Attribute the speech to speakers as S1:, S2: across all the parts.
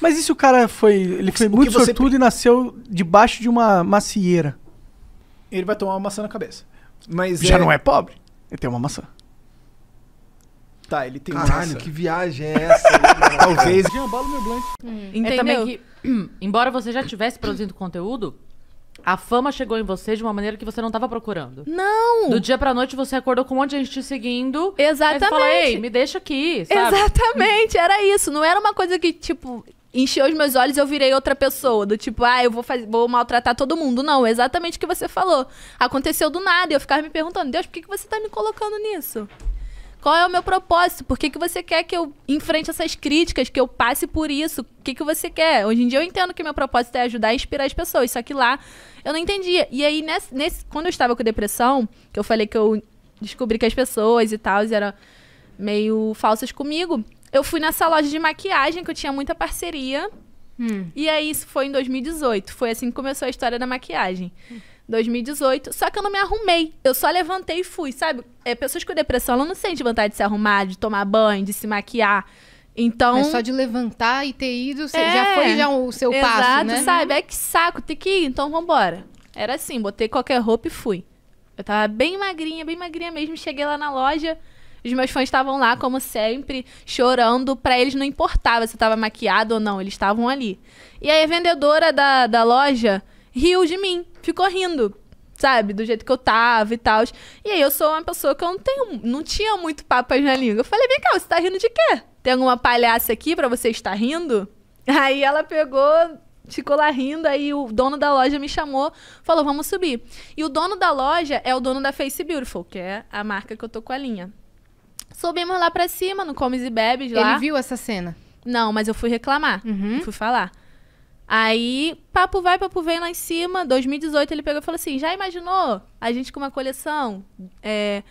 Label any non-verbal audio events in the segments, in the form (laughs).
S1: Mas e se o cara foi. Ele foi
S2: o
S1: muito
S2: você
S1: sortudo e nasceu debaixo de uma macieira?
S2: Ele vai tomar uma maçã na cabeça. Mas
S1: Já não é pobre? Ele tem uma maçã.
S2: Tá, ele tem uma
S3: Caralho,
S2: maçã.
S3: que viagem é essa? (laughs)
S2: Talvez.
S1: Jean, bala meu blunt.
S4: É
S5: Entendeu?
S4: também que, (clears throat) embora você já estivesse produzindo conteúdo, a fama chegou em você de uma maneira que você não estava procurando.
S5: Não!
S4: Do dia pra noite você acordou com um monte de gente te seguindo. Aí
S5: Exatamente.
S4: você fala, ei, me deixa aqui, sabe?
S5: Exatamente, era isso. Não era uma coisa que, tipo, encheu os meus olhos e eu virei outra pessoa. Do tipo, ah, eu vou, fazer, vou maltratar todo mundo. Não, exatamente o que você falou. Aconteceu do nada e eu ficava me perguntando, Deus, por que, que você tá me colocando nisso? Qual é o meu propósito? Por que, que você quer que eu enfrente essas críticas, que eu passe por isso? O que, que você quer? Hoje em dia eu entendo que meu propósito é ajudar e inspirar as pessoas, só que lá eu não entendia. E aí, nesse, nesse- quando eu estava com depressão, que eu falei que eu descobri que as pessoas e tal eram meio falsas comigo, eu fui nessa loja de maquiagem que eu tinha muita parceria. E aí, isso foi em 2018. Foi assim que começou a história da maquiagem. 2018. Só que eu não me arrumei. Eu só levantei e fui, sabe? É, pessoas com depressão, ela não sente vontade de se arrumar, de tomar banho, de se maquiar. Então.
S6: É só de levantar e ter ido, você-
S5: É.
S6: já foi já o seu
S5: Exato,
S6: passo, né?
S5: sabe? É que saco, tem que ir, então vambora. Era assim, botei qualquer roupa e fui. Eu tava bem magrinha, bem magrinha mesmo. Cheguei lá na loja, os meus fãs estavam lá, como sempre, chorando. Pra eles não importava se eu tava maquiado ou não, eles estavam ali. E aí a vendedora da, da loja riu de mim, ficou rindo. Sabe, do jeito que eu tava e tal. E aí eu sou uma pessoa que eu não tenho, não tinha muito papas na língua. Eu falei, vem cá, você tá rindo de quê? Tem alguma palhaça aqui pra você estar rindo? (laughs) Aí ela pegou, ficou lá rindo, aí o dono da loja me chamou, falou, vamos subir. E o dono da loja é o dono da Face Beautiful, que é a marca que eu tô com a linha. Subimos lá pra cima, no Comes e Bebes lá.
S6: Ele viu essa cena.
S5: Não, mas eu fui reclamar.
S6: Uhum.
S5: Fui falar. Aí, papo vai, papo vem lá em cima. 2018 ele pegou e falou assim: já imaginou a gente com uma coleção? É,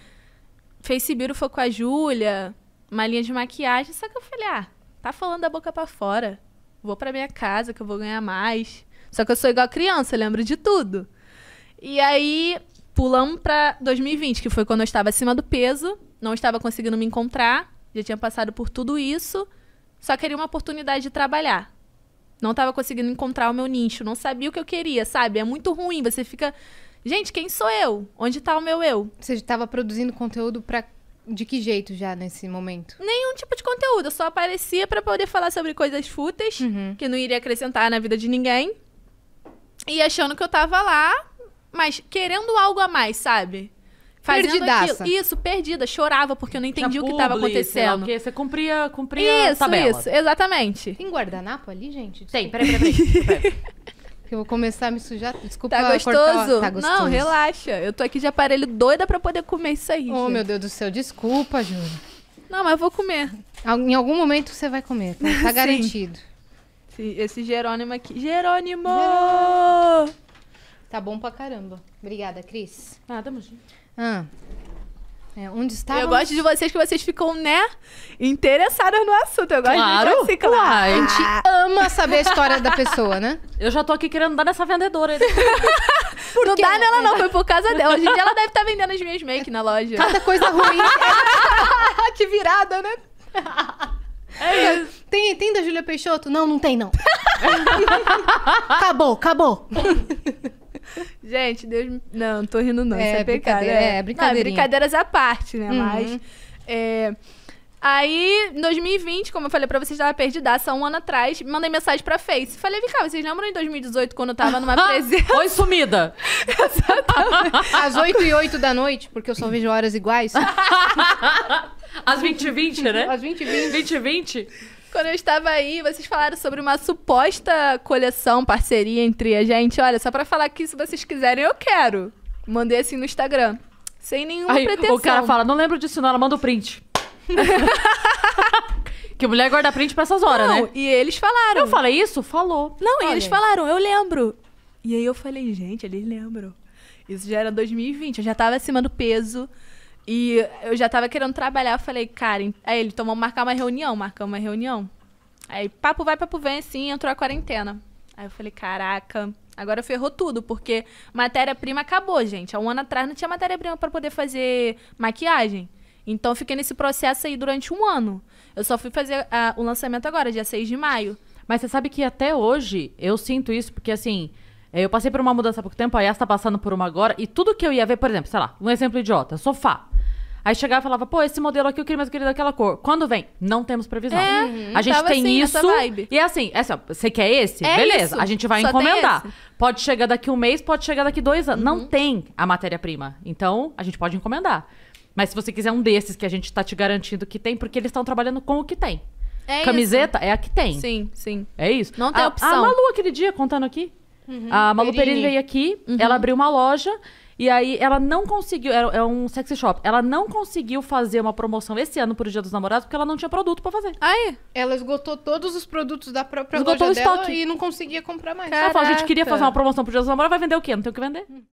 S5: Face Beautiful com a Júlia, uma linha de maquiagem. Só que eu falei: ah, tá falando da boca pra fora. Vou pra minha casa que eu vou ganhar mais. Só que eu sou igual criança, eu lembro de tudo. E aí, pulamos pra 2020, que foi quando eu estava acima do peso, não estava conseguindo me encontrar, já tinha passado por tudo isso, só queria uma oportunidade de trabalhar. Não estava conseguindo encontrar o meu nicho, não sabia o que eu queria, sabe? É muito ruim, você fica. Gente, quem sou eu? Onde tá o meu eu?
S6: Você estava produzindo conteúdo pra... de que jeito já nesse momento?
S5: Nenhum tipo de conteúdo, eu só aparecia pra poder falar sobre coisas fúteis,
S6: Uhum.
S5: que não iria acrescentar na vida de ninguém. E achando que eu tava lá, mas querendo algo a mais, sabe?
S6: Perdidaça.
S5: aquilo. Isso, perdida. Chorava porque eu não entendi
S4: Tinha
S5: o que tava
S4: publi, sei lá o
S5: acontecendo.
S4: quê. Você cumpria, cumpria
S5: Isso,
S4: tabela.
S5: isso, exatamente.
S6: Tem guardanapo ali, gente?
S4: Tem, peraí, peraí, peraí. (laughs)
S6: eu vou começar a me sujar. Desculpa
S5: Tá
S6: cortar-
S5: gostoso?
S6: Tá gostoso.
S5: Não, relaxa. Eu tô aqui de aparelho doida pra poder comer isso aí.
S6: Oh,
S5: gente.
S6: meu Deus do céu. Desculpa, Júlia.
S5: Não, mas eu vou comer.
S6: Em algum momento você vai comer. Tá, tá (laughs)
S5: Sim.
S6: garantido.
S5: Esse, esse Jerônimo aqui. Jerônimo!
S6: Tá bom pra caramba. Obrigada, Cris.
S4: Ah, tamo junto.
S6: Ah. É, onde está?
S5: Eu gosto de vocês que vocês ficam, né, interessadas no assunto. Eu gosto
S4: Claro,
S5: de assim, claro.
S6: A gente ama saber a história da pessoa, né? (laughs)
S4: Eu já tô aqui querendo dar nessa vendedora. aí. (laughs)
S5: não dá nela não, foi por causa dela. Hoje em dia ela deve estar vendendo as minhas make na loja.
S6: Cada coisa (laughs) ruim. que virada, né?
S5: É
S6: Tem, tem da Júlia Peixoto? Não, não tem, não. acabou, acabou. (laughs)
S5: Gente, Deus me... Não, não tô rindo não,
S6: É,
S5: isso é pecado.
S6: brincadeira, é, brincadeirinha.
S5: Não, brincadeiras à parte, né,
S6: Uhum.
S5: mas... é, Aí, em 2020, como eu falei pra vocês, tava perdidaça um ano atrás, mandei mensagem pra Face. Falei, vem cá, vocês lembram em 2018 quando eu tava numa (laughs) presença?
S4: Oi, sumida. (laughs)
S6: Às 8 e 8 da noite, porque eu só vejo horas iguais.
S4: Às 20 e 20, né?
S6: Às 20 e 20.
S4: 20 e 20.
S5: Quando eu estava aí, vocês falaram sobre uma suposta coleção, parceria entre a gente. Olha, só pra falar que se vocês quiserem, eu quero. Mandei assim no Instagram. Sem nenhuma
S4: Aí
S5: pretensão.
S4: o cara fala, não lembro disso não, ela manda o print. (laughs) que mulher guarda print pra essas horas,
S5: Não,
S4: né?
S5: e eles falaram.
S4: Eu falei isso? Falou.
S5: Não, e
S6: Olha
S5: eles
S6: aí.
S5: falaram, eu lembro. E aí eu falei, gente, eles lembram. Isso já era 2020, eu já tava acima do peso. E eu já tava querendo trabalhar. Eu falei, cara, en- aí ele tomou marcar uma reunião, marcamos uma reunião. Aí papo vai, papo vem, assim, entrou a quarentena. Aí eu falei, caraca, agora ferrou tudo, porque matéria-prima acabou, gente. Há um ano atrás não tinha matéria-prima pra poder fazer maquiagem. Então fiquei nesse processo aí durante um ano. Eu só fui fazer ah, o lançamento agora, dia 6 de maio.
S4: Mas você sabe que até hoje eu sinto isso, porque assim, eu passei por uma mudança há pouco tempo, a Yas tá passando por uma agora, e tudo que eu ia ver, por exemplo, sei lá, um exemplo idiota, sofá. Aí chegava e falava, pô, esse modelo aqui eu queria, mas eu queria daquela cor. Quando vem? Não temos previsão.
S5: É,
S4: a gente tem
S5: assim,
S4: isso. E é assim, é assim, ó, você quer esse?
S5: É
S4: Beleza,
S5: isso.
S4: a gente vai encomendar. Pode chegar daqui um mês, pode chegar daqui dois anos.
S5: Uhum.
S4: Não tem a matéria-prima. Então, a gente pode encomendar. Mas se você quiser um desses que a gente tá te garantindo que tem, porque eles estão trabalhando com o que tem.
S5: É
S4: Camiseta é a que tem.
S5: isso. Sim, sim.
S4: É isso.
S5: Não tem
S4: a,
S5: opção.
S4: A Malu, aquele dia, contando aqui. A Malu Perini. Veio aqui,
S5: Uhum.
S4: ela abriu uma loja. E aí, ela não conseguiu. Era, é um sexy shop. Ela não conseguiu fazer uma promoção esse ano pro Dia dos Namorados porque ela não tinha produto pra fazer.
S5: Aí,
S6: Ela esgotou todos os produtos da própria
S4: Esgotou
S6: loja
S4: o
S6: dela
S4: estoque.
S6: e não conseguia comprar mais.
S4: Ela falou: a gente queria
S5: Caraca.
S4: fazer uma promoção pro Dia dos Namorados, vai vender o quê? Não tem o que vender.